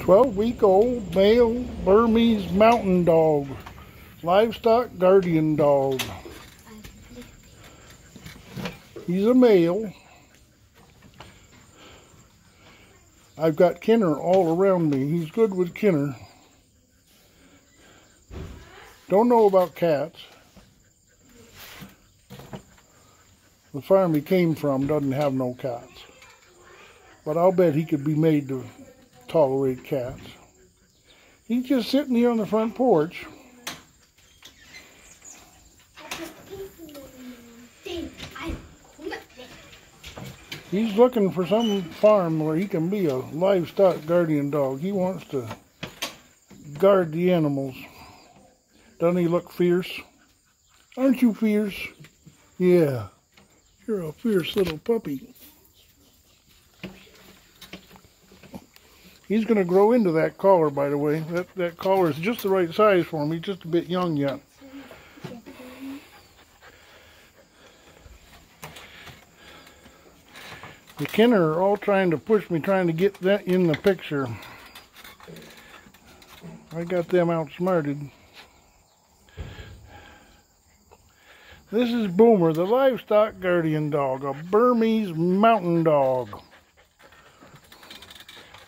12 week old male Burmese mountain dog, livestock guardian dog. He's a male. I've got Kenner all around me. He's good with Kenner. Don't know about cats. The farm he came from doesn't have no cats. But I'll bet he could be made to tolerate cats. He's just sitting here on the front porch. He's looking for some farm where he can be a livestock guardian dog. He wants to guard the animals. Doesn't he look fierce? Aren't you fierce? Yeah, you're a fierce little puppy. He's going to grow into that collar, by the way. That, that collar is just the right size for him. He's just a bit young yet. The Kenner are all trying to push me, trying to get that in the picture. I got them outsmarted. This is Boomer, the livestock guardian dog, a Burmese mountain dog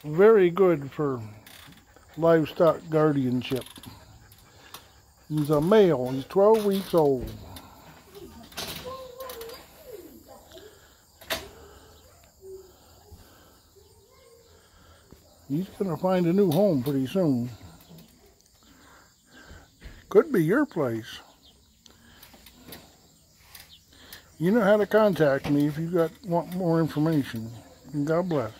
very good for livestock guardianship. He's a male. He's 12 weeks old. He's going to find a new home pretty soon. Could be your place. You know how to contact me if you got want more information. God bless.